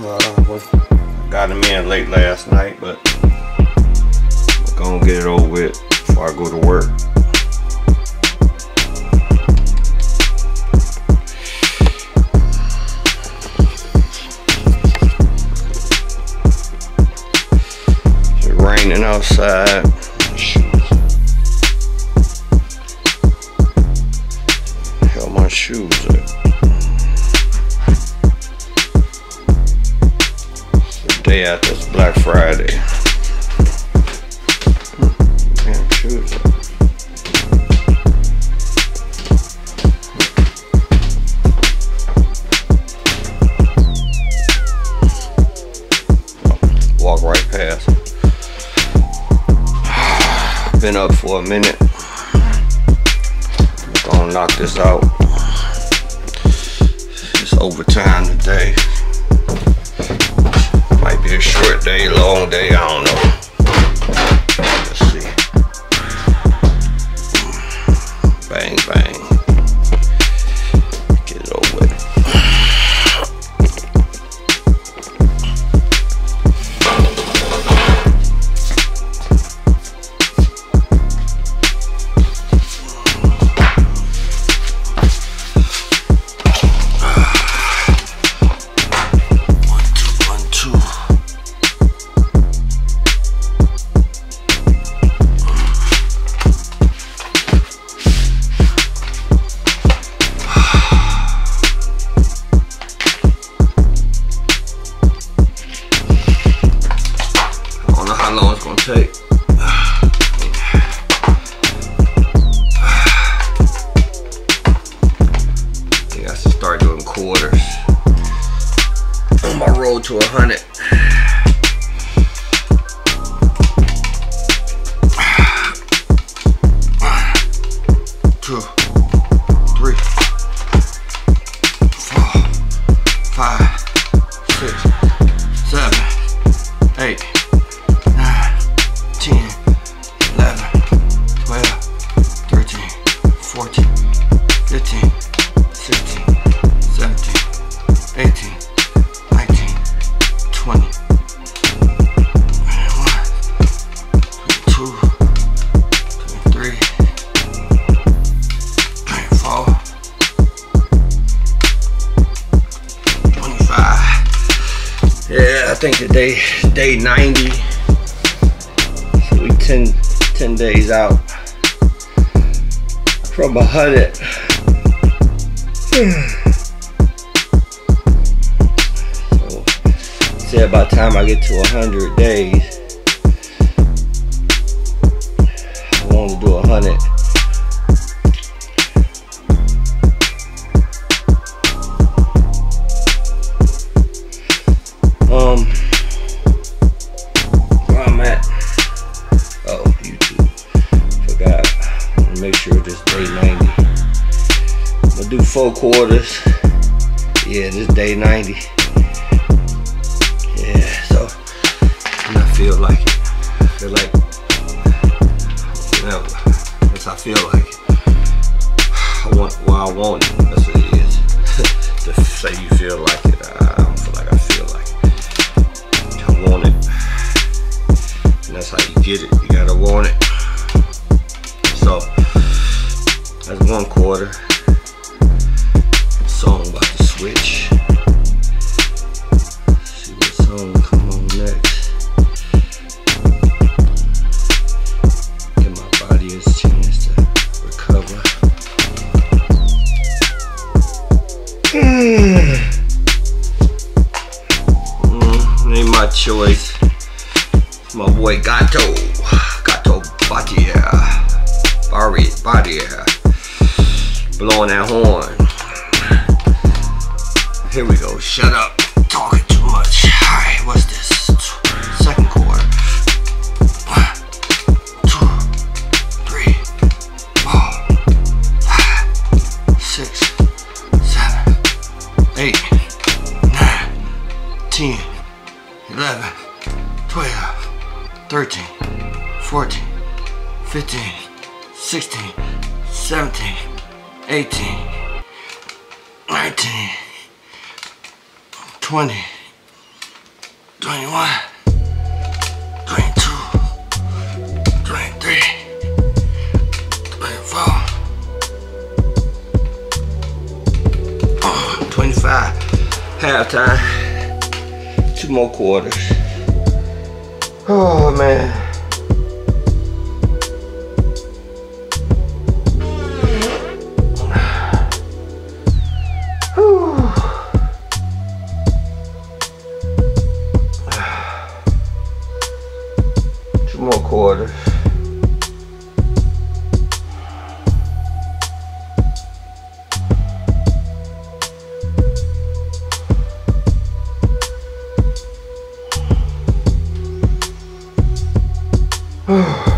Uh, was, got him in late last night, but I'm gonna get it over with before I go to work. It's raining outside. Hell, my shoes at? Day after it's Black Friday. Walk right past. Been up for a minute. Gonna knock this out. It's overtime today. A short day, long day, I don't know. Let's see. Bang, bang. Long it's gonna take. I think I should start doing quarters on my road to a hundred. Two, I think today day 90. So we 10, 10 days out from a hundred. So say about time I get to a 100 days, I want to do a 100. Um, Make sure this day 90. I'm gonna do four quarters. Yeah, this day 90. Yeah, so and I feel like it. I feel like whatever. Yes, I feel like it. I want what I want it. That's what it is. to say you feel like it, I don't feel like I feel like it. I want it. And that's how you get it. You gotta want it. So that's one quarter. Song about to switch. See what song come on next. Give my body a chance to recover. Mm, ain't my choice. My boy Gato. Gato Batia. Bari Batia. Blowing that horn. Here we go. Shut up. Talking too much. Alright, what's this? Second quarter. One, two, three, four, five, six, seven, eight, nine, ten, eleven, twelve, thirteen, fourteen, fifteen, sixteen, seventeen, eighteen, nineteen. 20, 21, 22, 23, 24, uh, 25. Halftime. Two more quarters. Oh man. Two more quarters. Oh.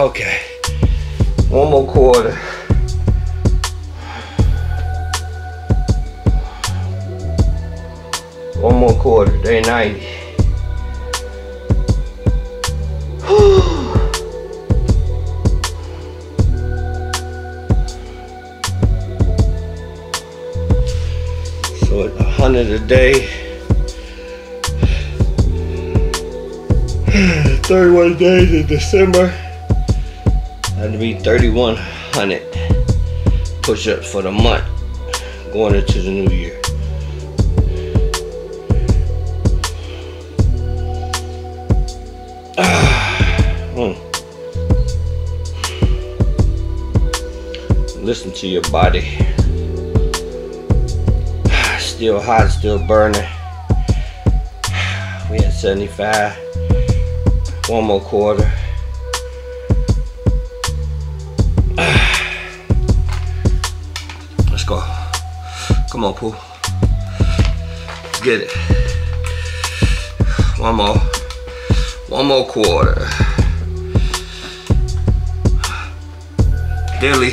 Okay, one more quarter. One more quarter, day 90. so at 100 a day. 31 days in December. To be 3,100 push-ups for the month going into the new year. mm. Listen to your body. Still hot, still burning. We at 75. One more quarter. Let's go. Come on, Pooh. Let's get it. One more. One more quarter. Dilly.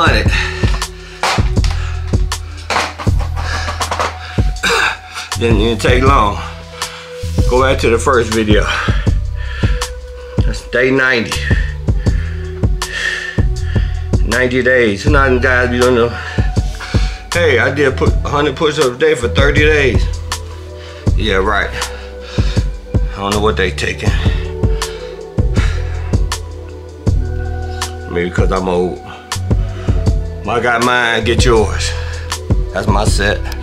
hundred. Didn't take long. Go back to the first video. That's day 90. 90 days. Not guys you don't know. Hey, I did put 100 push-ups a day for 30 days. Yeah, right. I don't know what they taking. Maybe because I'm old. I got mine, get yours. That's my set.